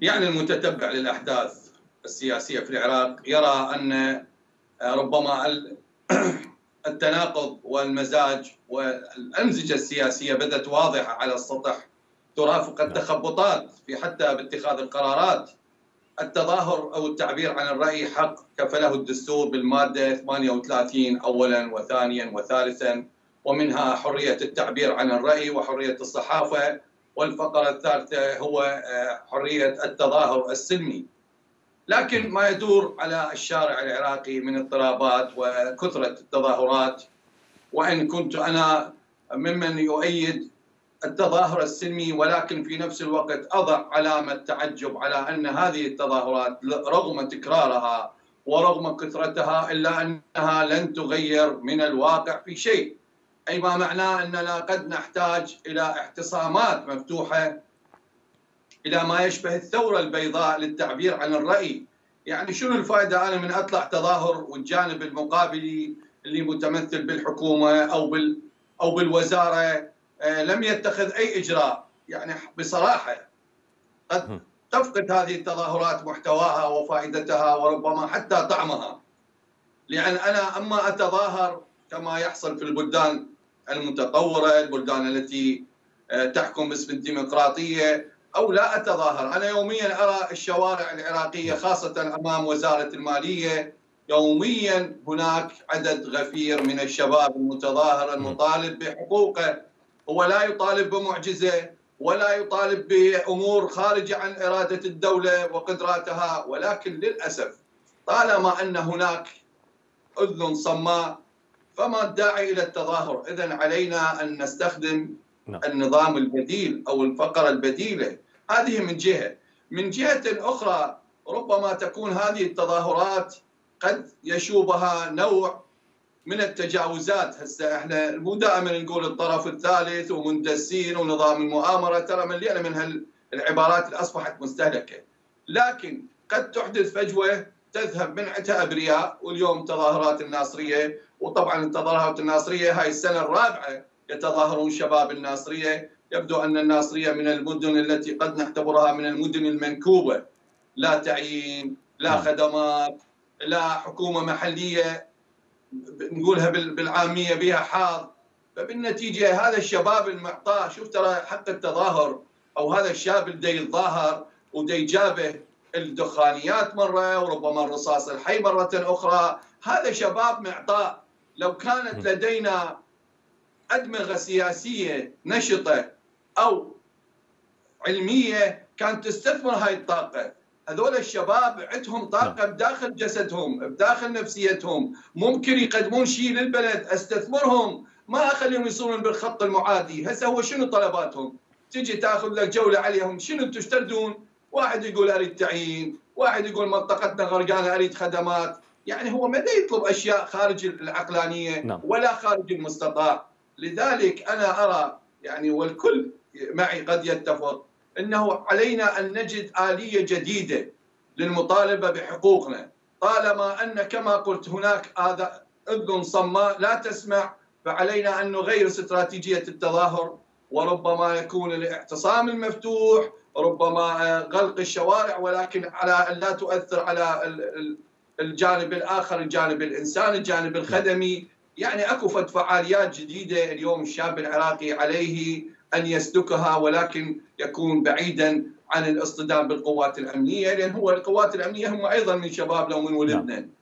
يعني المتتبع للأحداث السياسية في العراق يرى أن ربما التناقض والمزاج والأمزجة السياسية بدأت واضحة على السطح ترافق نعم. التخبطات في حتى باتخاذ القرارات التظاهر أو التعبير عن الرأي حق كفله الدستور بالمادة 38 اولا وثانيا وثالثا ومنها حرية التعبير عن الرأي وحرية الصحافة والفقرة الثالثة هو آه، حرية التظاهر السلمي. لكن ما يدور على الشارع العراقي من اضطرابات وكثرة التظاهرات وإن كنت أنا ممن يؤيد التظاهر السلمي ولكن في نفس الوقت أضع علامة تعجب على أن هذه التظاهرات رغم تكرارها ورغم كثرتها إلا أنها لن تغير من الواقع في شيء أي ما معناه اننا قد نحتاج إلى اعتصامات مفتوحة إلى ما يشبه الثورة البيضاء للتعبير عن الرأي؟ يعني شنو الفائدة أنا من أطلع تظاهر والجانب المقابلي اللي متمثل بالحكومة أو بال أو بالوزارة آه، لم يتخذ أي إجراء؟ يعني بصراحة قد تفقد هذه التظاهرات محتواها وفائدتها وربما حتى طعمها. لأن أنا أما أتظاهر كما يحصل في البلدان المتطورة البلدان التي آه، تحكم باسم الديمقراطية أو لا أتظاهر. أنا يوميا أرى الشوارع العراقية خاصة أمام وزارة المالية. يوميا هناك عدد غفير من الشباب المتظاهر المطالب بحقوقه. هو لا يطالب بمعجزة ولا يطالب بأمور خارجة عن إرادة الدولة وقدراتها ولكن للأسف طالما أن هناك أذن صماء فما الداعي إلى التظاهر؟ اذا علينا أن نستخدم نعم. النظام البديل أو الفقرة البديلة، هذه من جهة، من جهة أخرى ربما تكون هذه التظاهرات قد يشوبها نوع من التجاوزات. هسه إحنا مو دائما نقول الطرف الثالث ومندسين ونظام المؤامرة. ترى مليانه من هالعبارات اللي أصبحت مستهلكة. لكن قد تحدث فجوة تذهب من عندها أبرياء. واليوم تظاهرات الناصرية وطبعا التظاهرات الناصرية هاي السنة الرابعة يتظاهرون شباب الناصرية. يبدو أن الناصرية من المدن التي قد نعتبرها من المدن المنكوبة. لا تعيين لا نعم. خدمات لا حكومة محلية نقولها بالعامية بها حاض. فبالنتيجة هذا الشباب المعطاه شوف ترى حق التظاهر أو هذا الشاب اللي يتظاهر ودي جابه الدخانيات مرة وربما الرصاص الحي مرة أخرى. هذا شباب معطاء. لو كانت لدينا أدمغة سياسية نشطة أو علمية كانت تستثمر هاي الطاقة. هذول الشباب عندهم طاقة نعم. بداخل جسدهم بداخل نفسيتهم. ممكن يقدمون شيء للبلد أستثمرهم. ما أخليهم يصيرون بالخط المعادي. هسه هو شنو طلباتهم؟ تجي تاخذ لك جولة عليهم. شنو أنتم تردون واحد يقول أريد تعيين واحد يقول منطقتنا غرقانة أريد خدمات. يعني هو ما يطلب أشياء خارج العقلانية نعم. ولا خارج المستطاع. لذلك أنا أرى يعني والكل معي قد يتفق إنه علينا أن نجد آلية جديدة للمطالبة بحقوقنا. طالما أن كما قلت هناك هذا إذن صماء لا تسمع فعلينا أن نغير استراتيجية التظاهر. وربما يكون الاعتصام المفتوح ربما غلق الشوارع ولكن على أن لا تؤثر على الجانب الآخر الجانب الانساني الجانب الخدمي. يعني أكو فعاليات جديدة اليوم الشاب العراقي عليه أن يسلكها ولكن يكون بعيدا عن الاصطدام بالقوات الأمنية. لأن هو القوات الأمنية هم أيضا من شباب لو من ولدنا. نعم.